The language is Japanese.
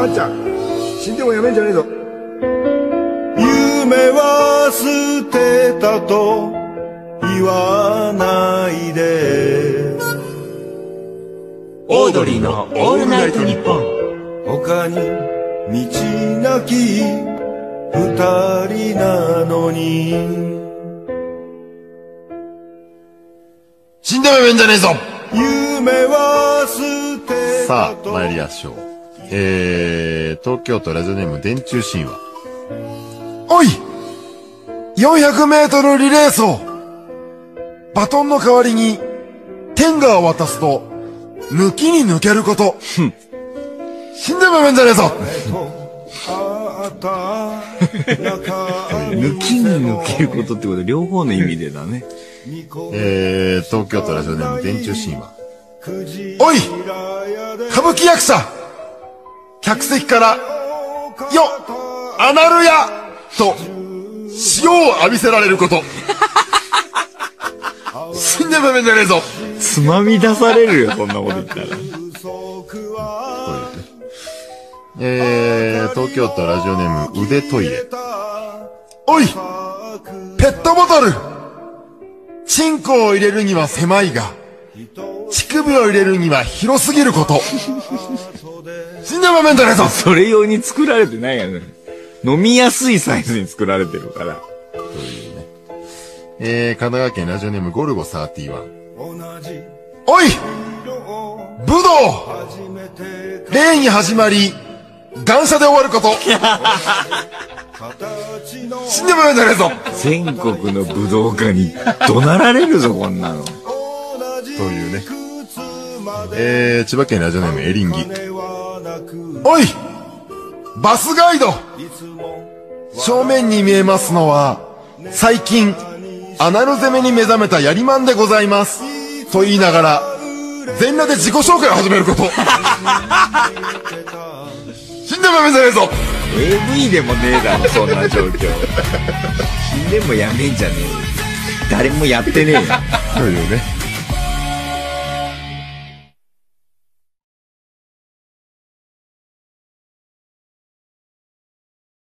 あんちゃん死んでもやめんじゃねえぞ。夢は捨てたと言わないで。オードリーのオールナイトニッポン。他に道なき二人なのに。死んでもやめんじゃねえぞ。夢は捨てさあ、たと参りましょう。えー、東京都ラジオネーム電柱神話。おい !400 メートルリレー走バトンの代わりに、天下を渡すと、抜きに抜けること。死んでもやめんじゃねえぞあった抜きに抜けることってこと両方の意味でだね。えー、東京都ラジオネーム電柱神話。おい歌舞伎役者客席から、よアナルヤと、塩を浴びせられること。死んでもやめんじゃねえぞつまみ出されるよ、そんなこと言ったら。えー、東京都ラジオネーム腕トイレ。おいペットボトルチンコを入れるには狭いが、乳首を入れるには広すぎること。死んでもやめんじゃねえぞそれ用に作られてないやね。飲みやすいサイズに作られてるから。えー、神奈川県ラジオネームゴルゴ31。おい武道礼に始まり、感謝で終わること。死んでもやめんじゃねえぞ全国の武道家に怒鳴られるぞ、こんなの。というね。えー、千葉県ラジオネームエリンギ。おいバスガイド正面に見えますのは、最近、アナル攻めに目覚めたやりまんでございます。と言いながら、全裸で自己紹介を始めること。死んでもやめんじゃねえぞ AV でもねえだろ、そんな状況。死んでもやめんじゃねえよ。誰もやってねえよ。というね。